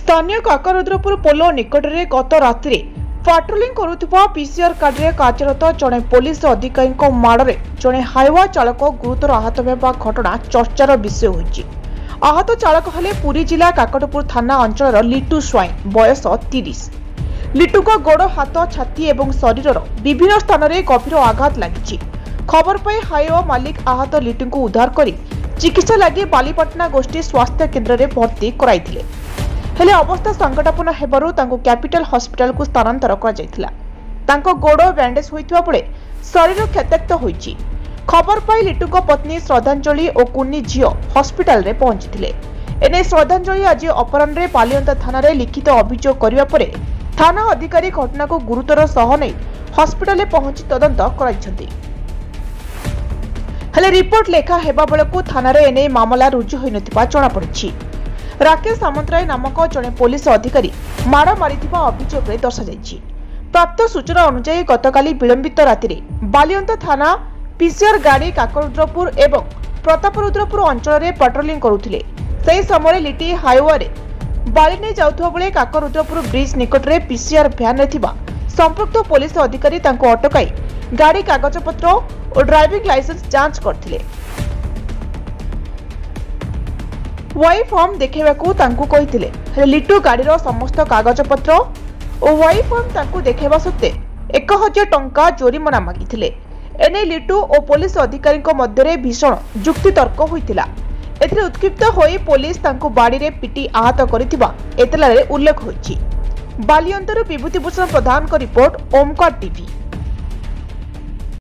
ସ୍ଥାନୀୟ କାକରୁଦ୍ରପୁର ପୋଲ ନିକଟରେ ଗତ ରାତିରେ ପାଟ୍ରୋଲିଂ କରୁଥିବା ପିସିଆର ଗାଡ଼ିରେ କାର୍ଯ୍ୟରତ ଜଣେ ପୋଲିସ ଅଧିକାରୀଙ୍କ ମାଡ଼ରେ ଜଣେ ହାଇୱା ଚାଳକ ଗୁରୁତର ଆହତ ହେବା ଘଟଣା ଚର୍ଚ୍ଚାର ବିଷୟ ହୋଇଛି। ଆହତ ଚାଳକ ହେଲେ ପୁରୀ ଜିଲ୍ଲା କାକଟପୁର ଥାନା ଅଞ୍ଚଳର ଲିଟୁ ସ୍ୱାଇଁ ବୟସ ତିରିଶ। ଲିଟୁଙ୍କ ଗୋଡ଼ ହାତ ଛାତି ଏବଂ ଶରୀରର ବିଭିନ୍ନ ସ୍ଥାନରେ ଗଭୀର ଆଘାତ ଲାଗିଛି। ଖବର ପାଇ ହାଇୱା ମାଲିକ ଆହତ ଲିଟୁଙ୍କୁ ଉଦ୍ଧାର କରି ଚିକିତ୍ସା ଲାଗି ବାଲିପାଟଣା ଗୋଷ୍ଠୀ ସ୍ୱାସ୍ଥ୍ୟ କେନ୍ଦ୍ରରେ ଭର୍ତ୍ତି କରାଇଥିଲେ। ହେଲେ ଅବସ୍ଥା ସଙ୍କଟାପନ୍ନ ହେବାରୁ ତାଙ୍କୁ କ୍ୟାପିଟାଲ ହସ୍ପିଟାଲକୁ ସ୍ଥାନାନ୍ତର କରାଯାଇଥିଲା। ତାଙ୍କ ଗୋଡ଼ ବ୍ୟାଣ୍ଡେଜ ହୋଇଥିବା ବେଳେ ଶରୀର କ୍ଷତାକ୍ତ ହୋଇଛି। ଖବର ପାଇ ଲିଟୁଙ୍କ ପତ୍ନୀ ଶ୍ରଦ୍ଧାଞ୍ଜଳି ଓ କୁନି ଝିଅ ହସ୍ପିଟାଲରେ ପହଞ୍ଚିଥିଲେ। ଏନେଇ ଶ୍ରଦ୍ଧାଞ୍ଜଳି ଆଜି ଅପରାହ୍ନରେ ବାଲିଅନ୍ତା ଥାନାରେ ଲିଖିତ ଅଭିଯୋଗ କରିବା ପରେ ଥାନା ଅଧିକାରୀ ଘଟଣାକୁ ଗୁରୁତର ସହ ନେଇ ହସ୍ପିଟାଲରେ ପହଞ୍ଚି ତଦନ୍ତ କରାଇଛନ୍ତି। ହେଲେ ରିପୋର୍ଟ ଲେଖା ହେବା ବେଳକୁ ଥାନାରେ ଏନେଇ ମାମଲା ରୁଜୁ ହୋଇନଥିବା ଜଣାପଡ଼ିଛି। ରାକେଶ ସାମନ୍ତରାୟ ନାମକ ଜଣେ ପୋଲିସ ଅଧିକାରୀ ମାଡ଼ ମାରିଥିବା ଅଭିଯୋଗରେ ଦର୍ଶାଯାଇଛି। ପ୍ରାପ୍ତ ସୂଚନା ଅନୁଯାୟୀ ଗତକାଲି ବିଳମ୍ବିତ ରାତିରେ ବାଲିଅନ୍ତା ଥାନା ପିସିଆର ଗାଡ଼ି କାକରୁଦ୍ରପୁର ଏବଂ ପ୍ରତାପରୁଦ୍ରପୁର ଅଞ୍ଚଳରେ ପାଟ୍ରୋଲିଂ କରୁଥିଲେ। ସେହି ସମୟରେ ଲିଟି ହାଇୱାରେ ବାଲି ନେଇ ଯାଉଥିବା ବେଳେ କାକରୁଦ୍ରପୁର ବ୍ରିଜ ନିକଟରେ ପିସିଆର ଭ୍ୟାନ୍ରେ ଥିବା ସମ୍ପୃକ୍ତ ପୋଲିସ ଅଧିକାରୀ ତାଙ୍କୁ ଅଟକାଇ ଗାଡ଼ି କାଗଜପତ୍ର ଓ ଡ୍ରାଇଭିଂ ଲାଇସେନ୍ସ ଯାଞ୍ଚ କରିଥିଲେ। ୱାଇ ଫର୍ମ ଦେଖାଇବାକୁ ତାଙ୍କୁ କହିଥିଲେ। ହେଲେ ଲିଟୁ ଗାଡ଼ିର ସମସ୍ତ କାଗଜପତ୍ର ଓ ୱାଇ ଫର୍ମ ତାଙ୍କୁ ଦେଖାଇବା ସତ୍ତ୍ୱେ ଏକ ହଜାର ଟଙ୍କା ଜୋରିମାନା ମାଗିଥିଲେ। ଏନେଇ ଲିଟୁ ଓ ପୋଲିସ ଅଧିକାରୀଙ୍କ ମଧ୍ୟରେ ଭୀଷଣ ଯୁକ୍ତିତର୍କ ହୋଇଥିଲା। ଏଥିରେ ଉତ୍କ୍ଷିପ୍ତ ହୋଇ ପୋଲିସ ତାଙ୍କୁ ବାଡ଼ିରେ ପିଟି ଆହତ କରିଥିବା ଏତଲାରେ ଉଲ୍ଲେଖ ହୋଇଛି। ବାଲିଅନ୍ତରୁ ବିଭୂତିଭୂଷଣ ପ୍ରଧାନଙ୍କ ରିପୋର୍ଟ ଓମକାର ଟିଭି।